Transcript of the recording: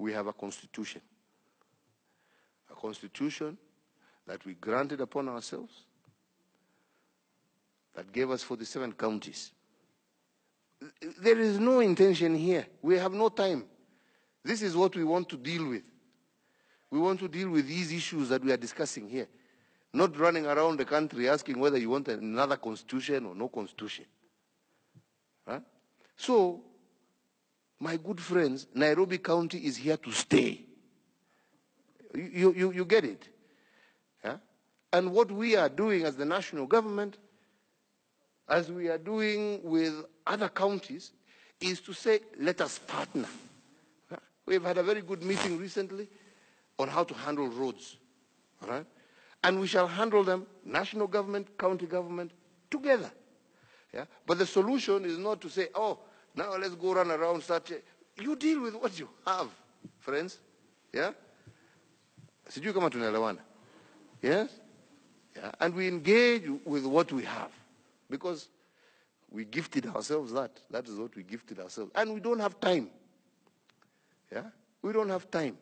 we have a constitution. A constitution that we granted upon ourselves that gave us 47 counties. There is no intention here. We have no time. This is what we want to deal with. We want to deal with these issues that we are discussing here, not running around the country asking whether you want another constitution or no constitution. Huh? So, my good friends, Nairobi County is here to stay. You, you, you get it? Yeah? And what we are doing as the national government, as we are doing with other counties, is to say, let us partner. We've had a very good meeting recently on how to handle roads. All right? And we shall handle them, national government, county government, together. Yeah? But the solution is not to say, oh, now let's go run around, start. You deal with what you have, friends. Yeah? Sijui kama tunaelewana. Yes? Yeah? And we engage with what we have. Because we gifted ourselves that. That is what we gifted ourselves. And we don't have time. Yeah? We don't have time.